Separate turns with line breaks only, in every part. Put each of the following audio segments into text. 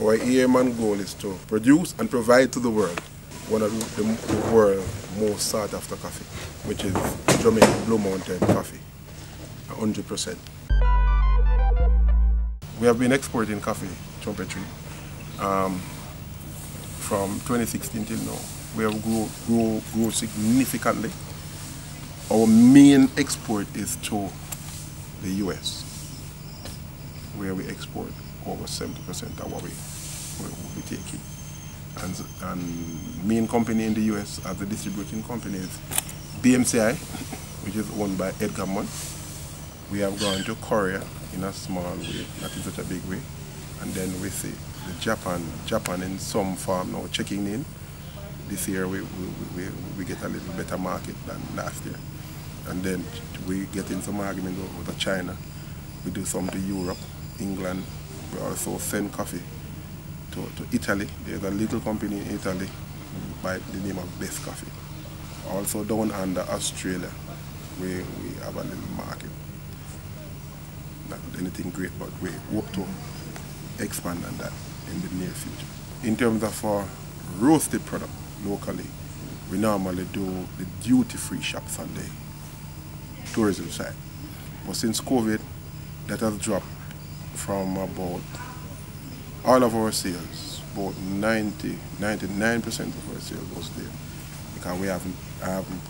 Our aim and goal is to produce and provide to the world one of the, the world's most sought after coffee, which is Jamaica Blue Mountain coffee, 100%. We have been exporting coffee, Trumpet Tree, um, from 2016 till now. We have grown grow, grow significantly. Our main export is to the US, where we export over 70% of what we, we take in. And, and main company in the US as the distributing company is BMCI, which is owned by Edgar Munn. We have gone to Korea in a small way, not in such a big way. And then we see the Japan, Japan in some form now checking in. This year we, we, we, we get a little better market than last year. And then we get in some argument with China. We do some to Europe, England. We also send coffee to, to Italy. There's a little company in Italy by the name of Best Coffee. Also down under Australia, we, we have a little market not anything great, but we hope to expand on that in the near future. In terms of our roasted product locally, we normally do the duty-free shops on the tourism side. But since COVID, that has dropped from about all of our sales, about 90, 99% of our sales was there. Because we haven't, haven't,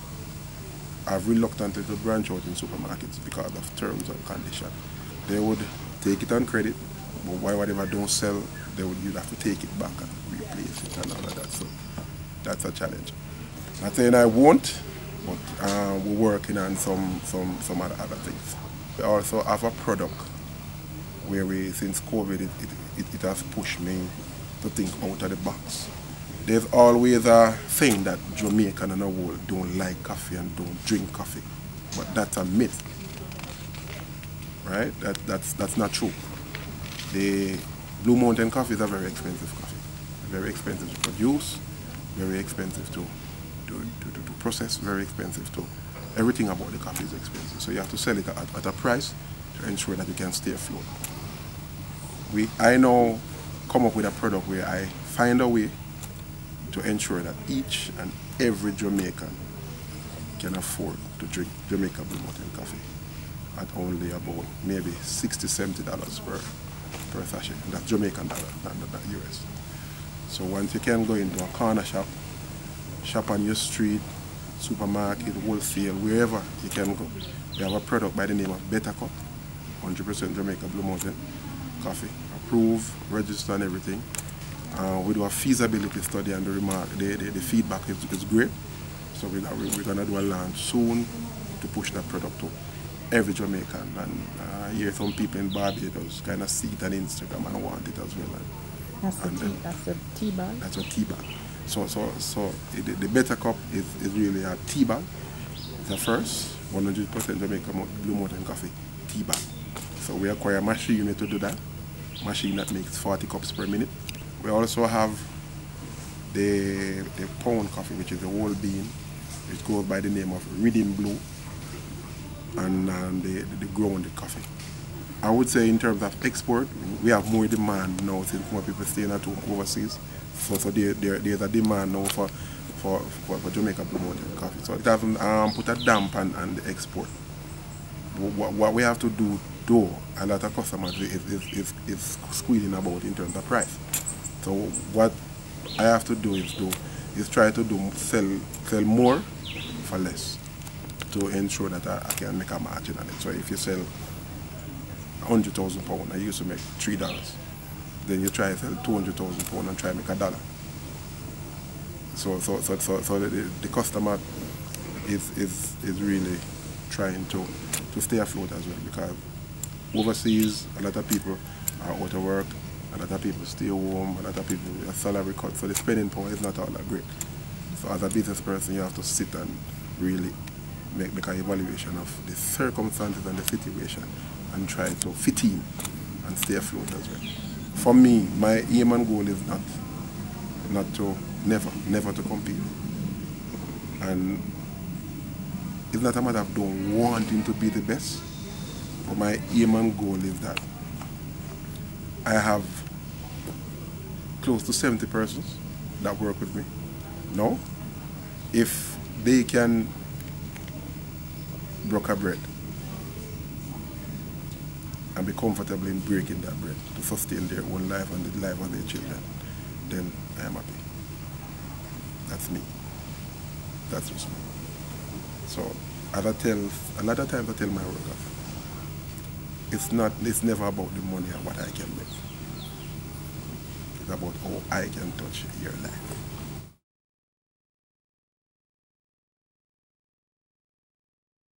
I've to branch out in supermarkets because of terms and conditions they would take it on credit, but why whatever don't sell, they would you'd have to take it back and replace it and all of that. So that's a challenge. Not saying I won't, but uh, we're working on some some some other things. We also have a product where we, since COVID, it, it, it has pushed me to think out of the box. There's always a thing that Jamaican and the world don't like coffee and don't drink coffee, but that's a myth right? That, that's, that's not true. The Blue Mountain coffee is a very expensive coffee. Very expensive to produce, very expensive to, to, to, to, to process, very expensive to, everything about the coffee is expensive. So you have to sell it at, at a price to ensure that you can stay afloat. We, I now come up with a product where I find a way to ensure that each and every Jamaican can afford to drink Jamaica Blue Mountain coffee at only about maybe 60 70 dollars per per sachet. That's Jamaican dollar not, not US so once you can go into a corner shop shop on your street supermarket wholesale wherever you can go we have a product by the name of Betta Cup 100% Jamaica Blue Mountain coffee approve, register and everything uh, we do a feasibility study and the remark the, the, the feedback is, is great so we, we're going to do a launch soon to push that product up every Jamaican and uh, hear some people in Barbados kind of see it on Instagram and want it as well.
And, that's, and, tea, that's a tea bag?
That's a tea bag. So, so, so the, the Betta Cup is, is really a tea bag. The first 100% Jamaican Blue Mountain Coffee tea bag. So we acquire a machine to do that. Machine that makes 40 cups per minute. We also have the, the pound coffee, which is a whole bean. It goes by the name of Reading Blue and um, the, the grounded coffee. I would say in terms of export, we have more demand now since more people staying at home overseas. So, so there, there, there's a demand now for, for, for, for Jamaica Mountain coffee. So it doesn't um, put a damp on, on the export. What, what, we have to do though, a lot of customers is, is, is, is squeezing about in terms of price. So what I have to do is do is try to do sell sell more for less to ensure that I, I, can make a margin on it. So if you sell 100,000 pounds, I used to make $3. Then you try to sell 200,000 pounds and try to make a dollar. So, so, so, so, so the, the customer is, is, is really trying to, to stay afloat as well because overseas, a lot of people are out of work, a lot of people stay home, a lot of people are salary cut, so the spending power is not all that great. So as a business person, you have to sit and really make, make an evaluation of the circumstances and the situation and try to fit in and stay afloat as well. For me, my aim and goal is not not to never, never to compete. And it's not a matter of don't wanting to be the best, my aim and goal is that I have close to 70 persons that work with me. No. If they can broke a bread and be comfortable in breaking that bread to sustain their own life and the life of their children, then I am happy. That's me. That's just me. So as I tell a lot of times I tell my workers, it's not it's never about the money and what I can make. It's about how I can touch your life.